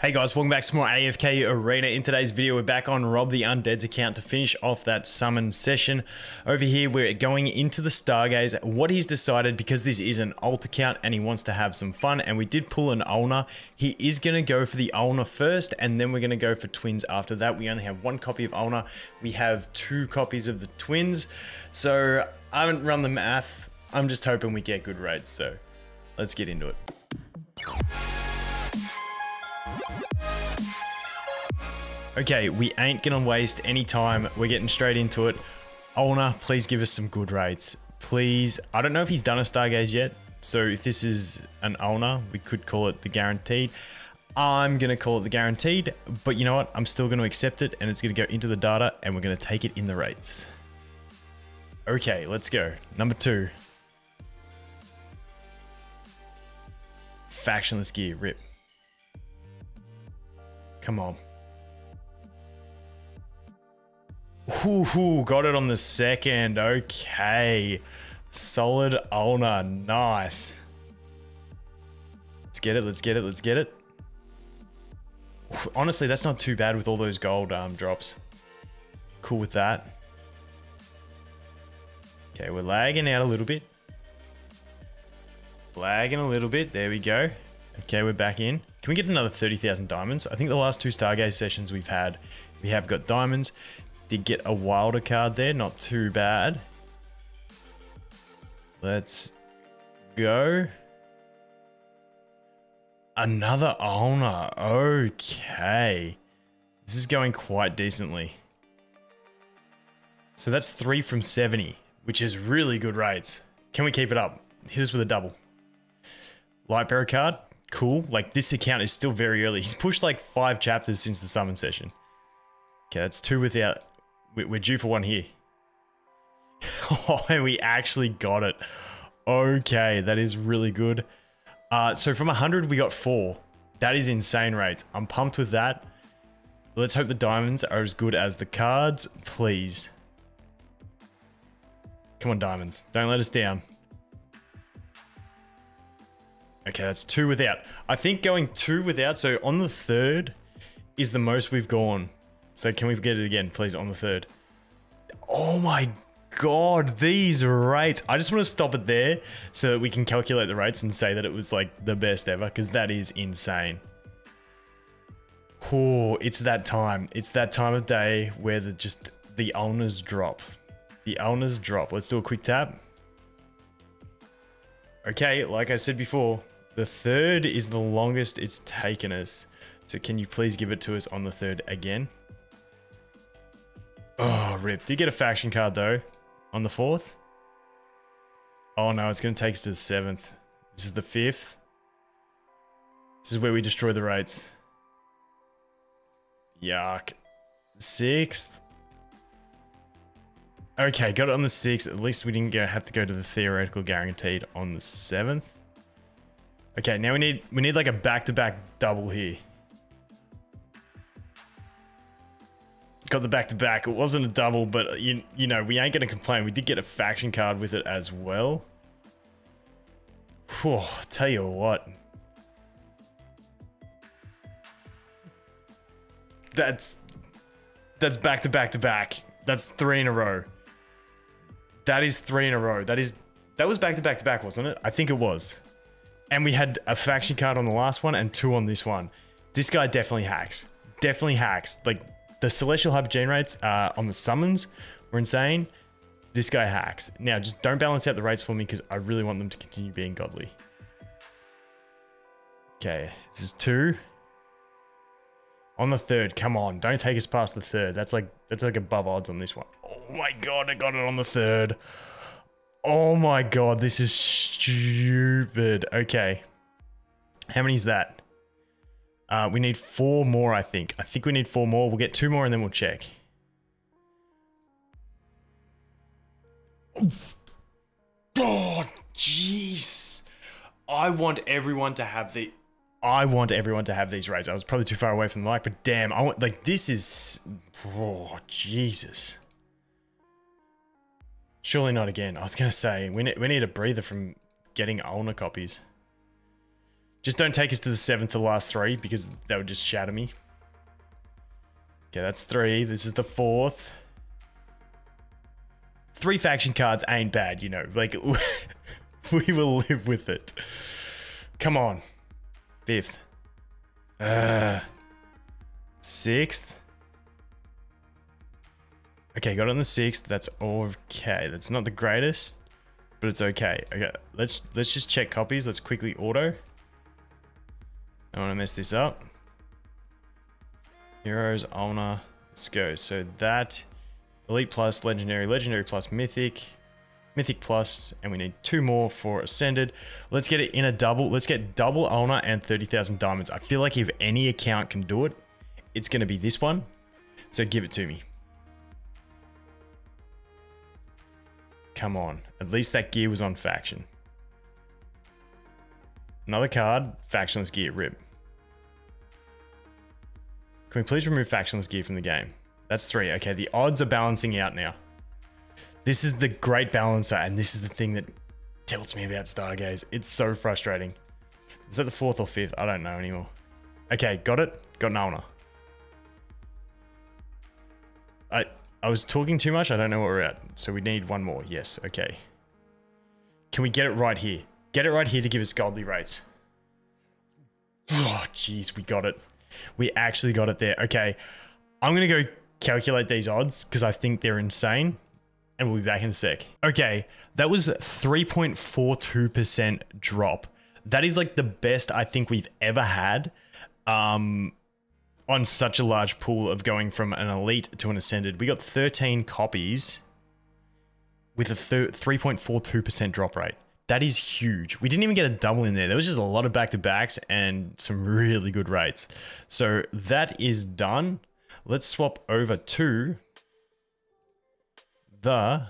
Hey guys, welcome back to more AFK Arena. In today's video, we're back on Rob the Undead's account to finish off that summon session. Over here, we're going into the Stargaze. What he's decided, because this is an alt account and he wants to have some fun, and we did pull an Ulna, he is going to go for the Ulna first, and then we're going to go for Twins after that. We only have one copy of Ulna. We have two copies of the Twins. So, I haven't run the math. I'm just hoping we get good rates, so let's get into it. Okay, we ain't gonna waste any time. We're getting straight into it. Ulna, please give us some good rates. Please. I don't know if he's done a Stargaze yet. So if this is an Ulna, we could call it the guaranteed. I'm going to call it the guaranteed, but you know what? I'm still going to accept it and it's going to go into the data and we're going to take it in the rates. Okay, let's go. Number two. Factionless gear, rip. Come on. Ooh, got it on the second. Okay. Solid Ulna. Nice. Let's get it. Let's get it. Let's get it. Honestly, that's not too bad with all those gold um, drops. Cool with that. Okay, we're lagging out a little bit. Lagging a little bit. There we go. Okay, we're back in. Can we get another 30,000 diamonds? I think the last two Stargaze sessions we've had, we have got diamonds. Did get a wilder card there, not too bad. Let's go. Another Ulna. Okay. This is going quite decently. So that's three from 70, which is really good rates. Can we keep it up? Hit us with a double. Lightbearer card. Cool. Like this account is still very early. He's pushed like five chapters since the summon session. Okay, that's two without we're due for one here. oh, and we actually got it. Okay, that is really good. Uh, so from 100, we got four. That is insane rates. I'm pumped with that. Let's hope the diamonds are as good as the cards, please. Come on, diamonds. Don't let us down. Okay, that's two without. I think going two without, so on the third is the most we've gone. So can we get it again, please, on the third? Oh my god, these rates. I just want to stop it there so that we can calculate the rates and say that it was like the best ever because that is insane. Oh, it's that time. It's that time of day where the just the Ulnas drop. The Ulnas drop. Let's do a quick tap. Okay, like I said before, the third is the longest it's taken us. So can you please give it to us on the third again? Oh, rip. Did you get a faction card, though, on the fourth? Oh, no, it's going to take us to the seventh. This is the fifth. This is where we destroy the rates. Yuck. Sixth. Okay, got it on the sixth. At least we didn't go, have to go to the theoretical guaranteed on the seventh. Okay, now we need we need like a back-to-back -back double here. got the back to back. It wasn't a double, but you you know we ain't gonna complain. We did get a faction card with it as well. Whew, tell you what. That's that's back to back to back. That's three in a row. That is three in a row. That is that was back to back to back, wasn't it? I think it was. And we had a faction card on the last one and two on this one. This guy definitely hacks. Definitely hacks. Like the Celestial Hypogean rates uh, on the summons were insane. This guy hacks. Now, just don't balance out the rates for me because I really want them to continue being godly. Okay, this is two. On the third, come on, don't take us past the third. That's like that's like above odds on this one. Oh my god, I got it on the third. Oh my god, this is stupid. Okay. How many is that? Uh, we need four more, I think. I think we need four more. We'll get two more and then we'll check. Oh, jeez. I want everyone to have the... I want everyone to have these rays. I was probably too far away from the mic, but damn, I want... Like, this is... Oh, Jesus. Surely not again. I was going to say, we need, we need a breather from getting Ulna copies. Just don't take us to the seventh, the last three, because that would just shatter me. Okay, that's three. This is the fourth. Three faction cards ain't bad, you know. Like, we will live with it. Come on. Fifth. Uh, sixth. Okay, got it on the sixth. That's okay. That's not the greatest, but it's okay. Okay, let's let's just check copies. Let's quickly auto. I don't want to mess this up. Heroes, Ulna. Let's go. So that Elite Plus, Legendary, Legendary Plus, Mythic, Mythic Plus, and we need two more for Ascended. Let's get it in a double. Let's get double Ulna and 30,000 diamonds. I feel like if any account can do it, it's going to be this one. So give it to me. Come on. At least that gear was on faction. Another card, factionless gear, rip. Can we please remove factionless gear from the game? That's three. Okay, the odds are balancing out now. This is the great balancer, and this is the thing that tilts me about Stargaze. It's so frustrating. Is that the fourth or fifth? I don't know anymore. Okay, got it. Got an I was talking too much. I don't know what we're at. So we need one more. Yes. Okay. Can we get it right here? Get it right here to give us godly rates. Oh, jeez, we got it. We actually got it there. Okay, I'm going to go calculate these odds because I think they're insane. And we'll be back in a sec. Okay, that was 3.42% drop. That is like the best I think we've ever had um, on such a large pool of going from an elite to an ascended. We got 13 copies with a 3.42% drop rate. That is huge. We didn't even get a double in there. There was just a lot of back-to-backs and some really good rates. So that is done. Let's swap over to the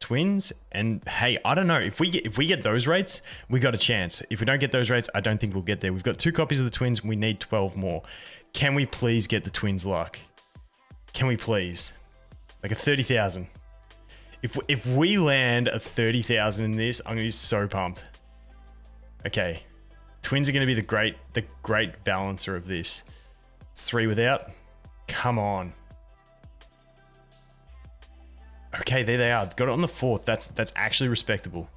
twins and hey i don't know if we get if we get those rates we got a chance if we don't get those rates i don't think we'll get there we've got two copies of the twins we need 12 more can we please get the twins luck can we please like a 30,000 if if we land a 30,000 in this, I'm going to be so pumped. Okay. Twins are going to be the great the great balancer of this. three without. Come on. Okay, there they are. Got it on the fourth. That's that's actually respectable.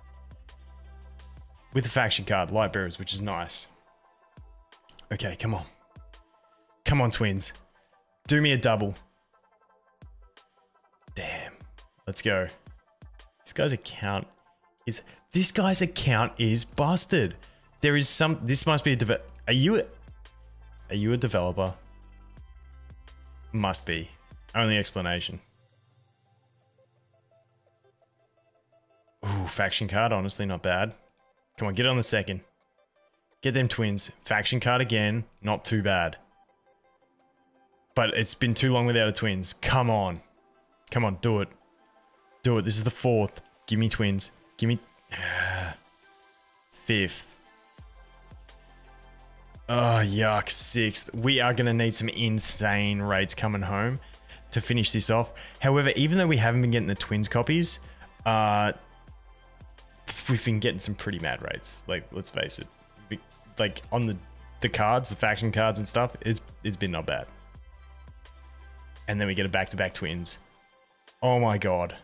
With the faction card, light bearers, which is nice. Okay, come on. Come on, twins. Do me a double. Damn. Let's go. This guy's account is this guy's account is busted. There is some. This must be a dev. Are you? Are you a developer? Must be. Only explanation. Ooh, faction card. Honestly, not bad. Come on, get on the second. Get them twins. Faction card again. Not too bad. But it's been too long without a twins. Come on. Come on, do it. Do it. This is the fourth. Give me twins. Give me... Fifth. Oh, yuck. Sixth. We are going to need some insane rates coming home to finish this off. However, even though we haven't been getting the twins copies, uh, we've been getting some pretty mad rates. Like, let's face it. Like, on the, the cards, the faction cards and stuff, it's, it's been not bad. And then we get a back-to-back -back twins. Oh my god.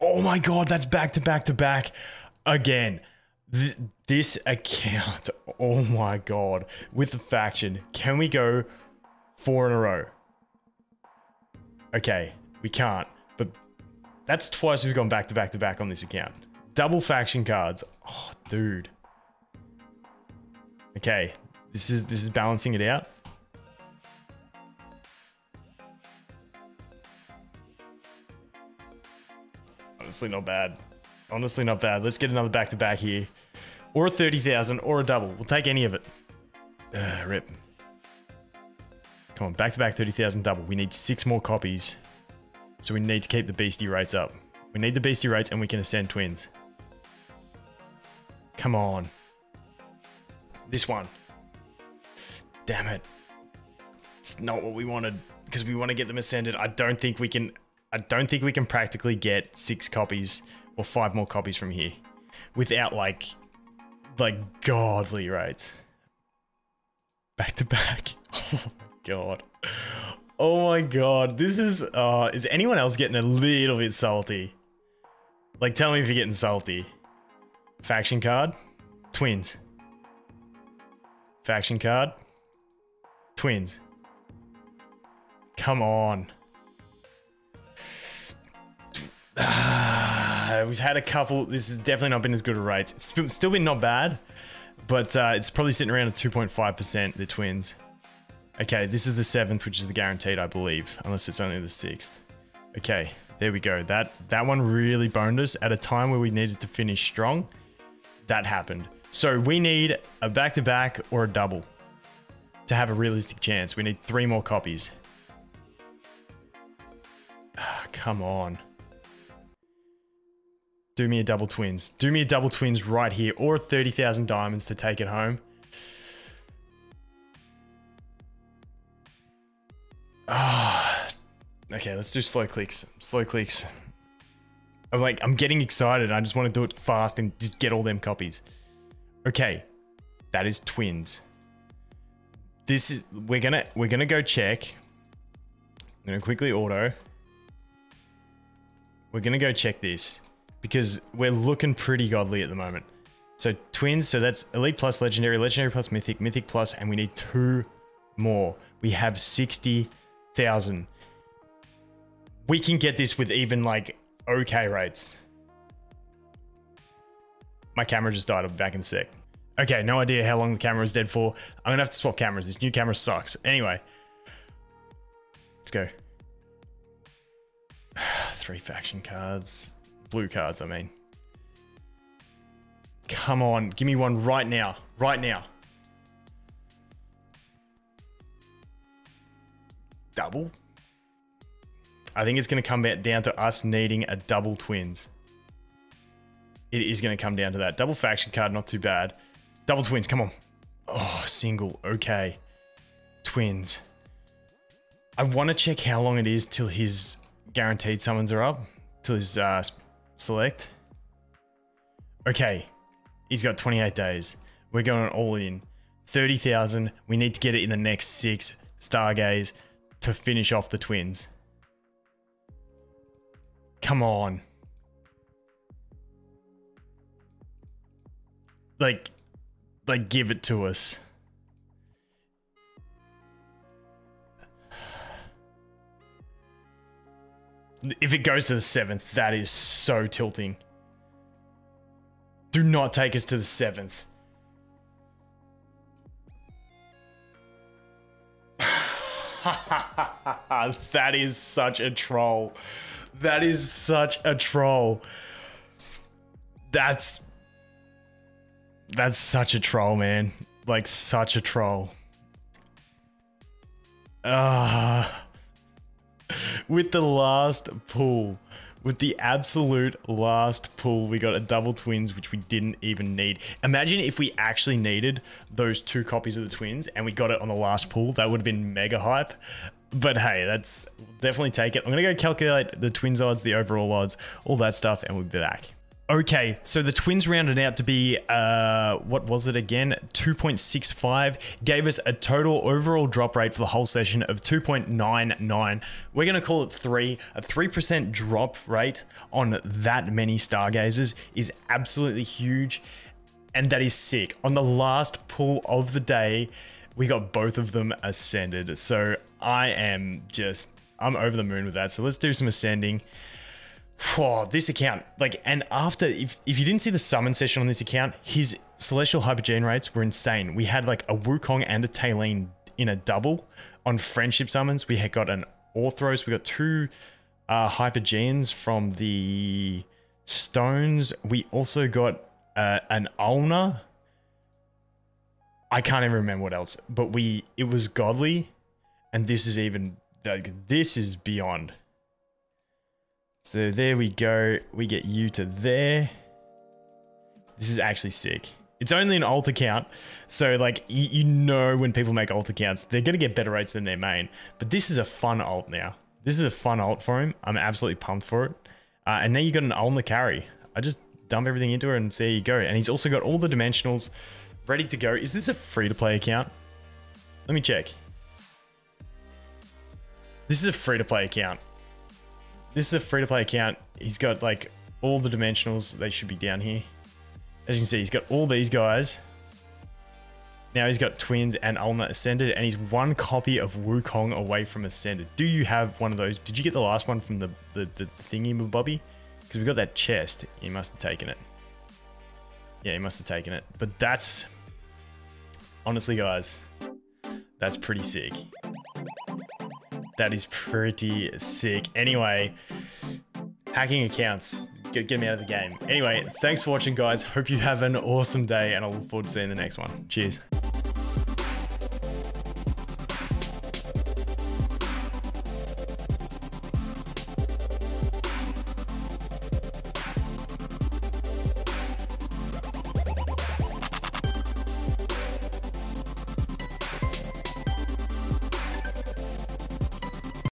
Oh my god, that's back to back to back again. Th this account, oh my god, with the faction, can we go four in a row? Okay, we can't, but that's twice we've gone back to back to back on this account. Double faction cards. Oh, dude. Okay, this is this is balancing it out. honestly not bad. Honestly not bad. Let's get another back-to-back here. Or a 30,000 or a double. We'll take any of it. Uh, rip. Come on, back-to-back -back 30,000 double. We need six more copies. So we need to keep the beastie rates up. We need the beastie rates and we can ascend twins. Come on. This one. Damn it. It's not what we wanted. because we want to get them ascended. I don't think we can. I don't think we can practically get six copies or five more copies from here without like, like godly rates. Back to back. Oh my god. Oh my god. This is. Uh, is anyone else getting a little bit salty? Like, tell me if you're getting salty. Faction card. Twins. Faction card. Twins. Come on. we've had a couple. This has definitely not been as good a rates. It's still been not bad, but uh, it's probably sitting around at 2.5%, the twins. Okay, this is the seventh, which is the guaranteed, I believe, unless it's only the sixth. Okay, there we go. That that one really boned us at a time where we needed to finish strong. That happened. So we need a back-to-back -back or a double to have a realistic chance. We need three more copies. Ah, come on. Do me a double twins. Do me a double twins right here or 30,000 diamonds to take it home. Ah, okay, let's do slow clicks. Slow clicks. I'm like, I'm getting excited. I just want to do it fast and just get all them copies. Okay, that is twins. This is we're gonna we're gonna go check. I'm gonna quickly auto. We're gonna go check this because we're looking pretty godly at the moment. So twins, so that's elite plus legendary, legendary plus mythic, mythic plus, and we need two more. We have 60,000. We can get this with even like okay rates. My camera just died. I'll be back in a sec. Okay, no idea how long the camera is dead for. I'm gonna have to swap cameras. This new camera sucks. Anyway, let's go. Three faction cards. Blue cards, I mean. Come on, give me one right now. Right now. Double? I think it's going to come down to us needing a double twins. It is going to come down to that. Double faction card, not too bad. Double twins, come on. Oh, single, okay. Twins. I want to check how long it is till his guaranteed summons are up. Till his uh, select. Okay, he's got 28 days. We're going all in. 30,000. We need to get it in the next six Stargaze to finish off the twins. Come on. Like, like give it to us. If it goes to the seventh, that is so tilting. Do not take us to the seventh. that is such a troll. That is such a troll. That's that's such a troll, man. Like such a troll. Ah. Uh, with the last pull, with the absolute last pull, we got a double twins, which we didn't even need. Imagine if we actually needed those two copies of the twins and we got it on the last pull. That would have been mega hype. But hey, that's definitely take it. I'm going to go calculate the twins odds, the overall odds, all that stuff, and we'll be back. Okay, so the Twins rounded out to be, uh, what was it again? 2.65, gave us a total overall drop rate for the whole session of 2.99. We're going to call it 3. A 3% drop rate on that many Stargazers is absolutely huge, and that is sick. On the last pull of the day, we got both of them ascended, so I am just, I'm over the moon with that. So let's do some ascending. Oh, this account, like, and after, if, if you didn't see the summon session on this account, his Celestial Hypogean rates were insane. We had like a Wukong and a Talene in a double. On friendship summons, we had got an Orthros, we got two uh, Hypogeans from the Stones. We also got uh, an Ulna. I can't even remember what else, but we, it was godly. And this is even, like, this is beyond. So there we go. We get you to there. This is actually sick. It's only an alt account, so like you, know when people make alt accounts, they're gonna get better rates than their main. But this is a fun alt now. This is a fun alt for him. I'm absolutely pumped for it. Uh, and now you got an Ulna carry. I just dump everything into her and there you go. And he's also got all the dimensionals ready to go. Is this a free-to-play account? Let me check. This is a free-to-play account. This is a free-to-play account. He's got like all the dimensionals. They should be down here. As you can see, he's got all these guys. Now he's got Twins and Ulna Ascended, and he's one copy of Wukong away from Ascended. Do you have one of those? Did you get the last one from the, the, the thingy, Bobby? Because we got that chest. He must have taken it. Yeah, he must have taken it. But that's... Honestly, guys, that's pretty sick. That is pretty sick. Anyway, hacking accounts. Get, get me out of the game. Anyway, thanks for watching, guys. Hope you have an awesome day, and I look forward to seeing the next one. Cheers.